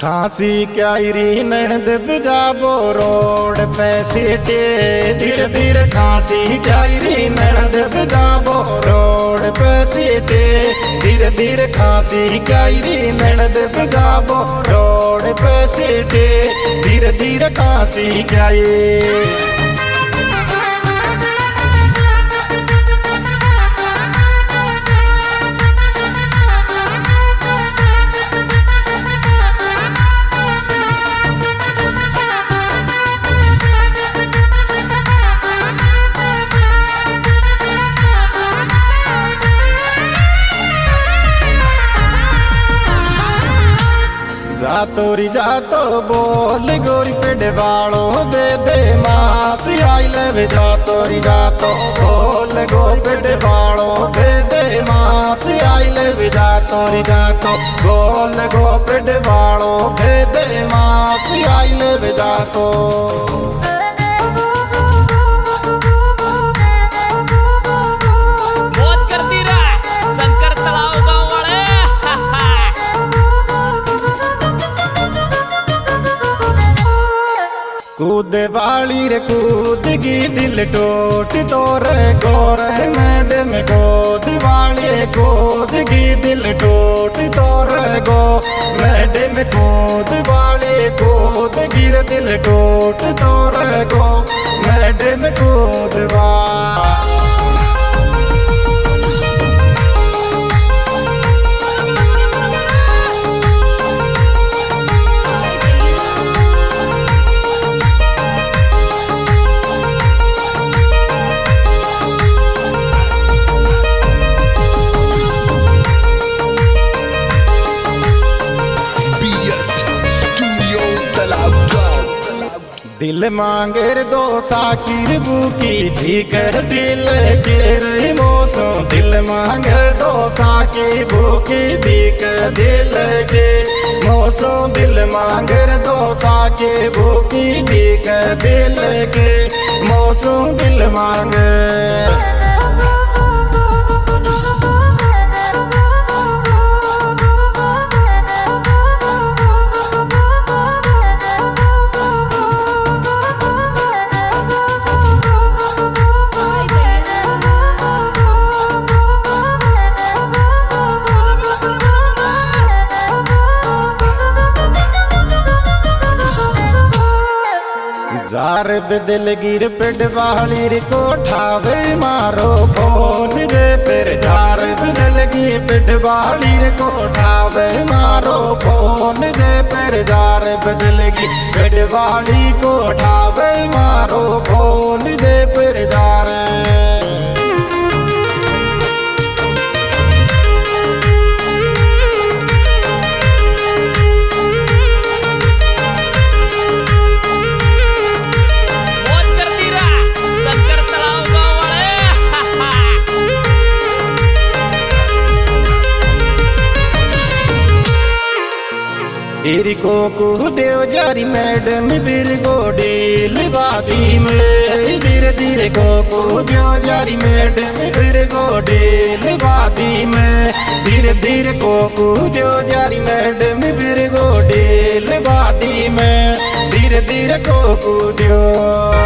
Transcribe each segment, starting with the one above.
खांसी क्या री नणद बजाबो रोड पे सीटे धीरे धीरे खांसी क्या री नणद बजाबो रोड पे सीटे धीरे धीरे खांसी क्या री नणद बजाबो रोड पे सीटे धीरे धीरे खांसी क्या तोरी जा तो बोल गोरी पेड़ वालो बेदे मास आई ले जा तोरी जा तो बोल गो पेड़ वालो बेदे मास आई ले जा तोरी जा तो बोल गो पेड़ वालो बेदे मास आई ले जा तो कूद वाली रे कूद की दिल टोट तोर गोर मैडम गोद वाली कूद की दिल टोट तोर गो मैडम कूद वाली कूद गिर दिल टोट तोर गो मैडम कूद वाली दिल मांगे दो साकिर बुकी ठीक दिल के रे मोसो दिल मांगे दो साकी बुकी ठीक दिल के मोसो दिल मांगे दो साकी बुकी ठीक दिल के मोसो दिल मांगे। जार बदल गिर पेड़ वाली रे कोठावे मारो फ़ोन रे फिर जार बदल गिर पेड़ वाली रे कोठावे मारो फ़ोन रे फिर जार बदल गिर पेड़ वाली कोठावे मारो फ़ोन रे फिर को देव जारी मैडम बिरगो डील बाबी में धीरे धीरे को को देव जारी मैडम बिरगो डील बाबी में धीरे धीरे को को देव जारी मैडम बिरगो डील बाबी में धीरे धीरे को को देव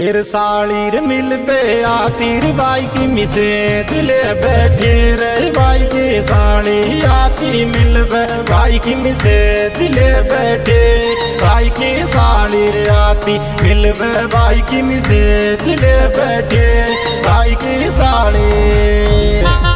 एर सालीर मिल पे आतीर बाई की मिसे दिले बैठे रे बाई की साड़ी आती मिल पे बाई की मिसे दिले बैठे बाई की साड़ी रे आती मिल पे बाई की मिसे दिले बैठे बाई की साड़ी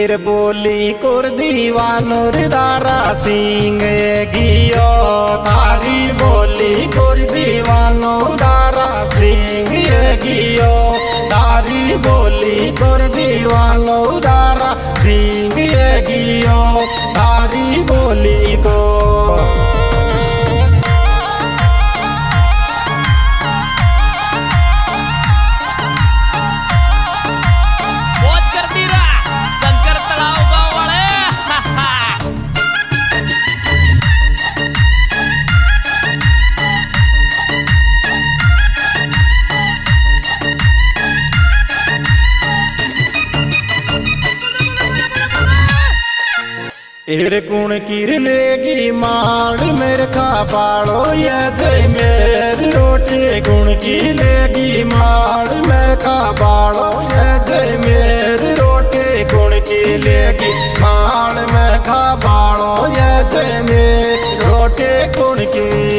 फिर बोली, कुर दीवानोर दारा सिंह गियो। तारी बोली, कुर दीवानो दारा सिंह गियो। तारी बोली, कुर दीवानो दारा सिंह गियो। तारी बोली को एर कुण किर लेगी माड़ मेरे खा पाड़ो ये जय मेरे रोटे। गुण की लेगी माड़ मैं खा पाड़ो ये जय मेरे रोटे। गुण की लेगी माड़ मैं खा पाड़ो ये जय मेरे रोटे। गुण की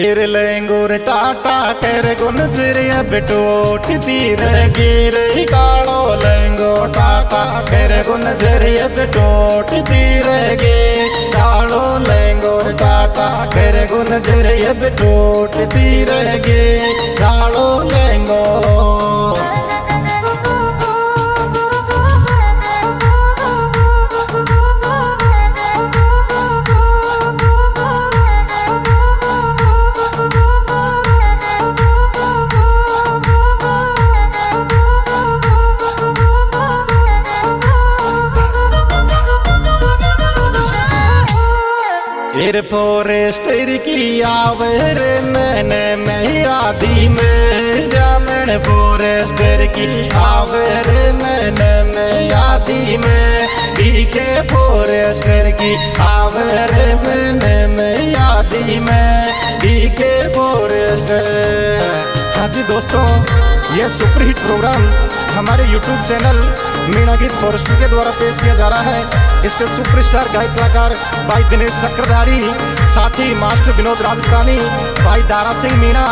गिर लेंगूर टाटा कर गुन जिरिया बिटोट तीर गिर कालो लेंगो टाटा कर गुन जिरिया बिटोट तीर गे कालो लेंगो टाटा कर गुन जिरिया बिटोट तीर गे कालो लेंगो। फोरेस्टर की आवर मैंने मैं आदि में जामन फोरेस्टर की आवर मैंने मैं आदि में डीके फोरेस्टर की आवर मैंने मैं आदि में डीके फोरेस्टर हाँ जी दोस्तों यह सुपरहिट प्रोग्राम हमारे YouTube channel Meena Geet forestry के द्वारा पेश किया जा रहा है। इसके सुपरस्टार गायक, कलाकार भाई दिनेश चक्रधारी, साथी, मास्टर विनोद राजस्थानी, भाई दारा सिंह मीणा